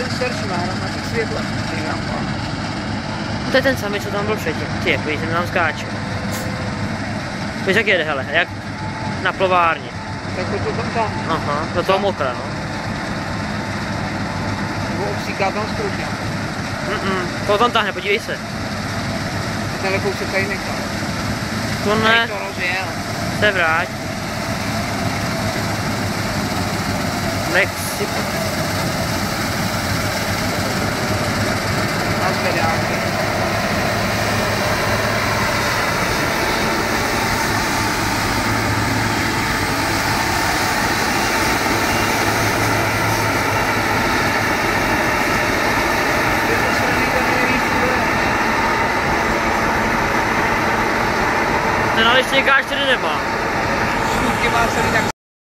ten starší má těch světla. To je ten samý, co tam byl předtím. Ty, jak ten tam skáče. Víš, jak jede, hele, jak na plovárně. Tak to tam tam. Aha, do toho mokra, no. Nebo obsíká tam skroužně. Mm-mm, to tam táhne, podívej se. A tenhle kousek tady nechal. To ne, to rozjel. se vrať. Mexiko. A zvedáky. Ten ale ještě K4 nemá.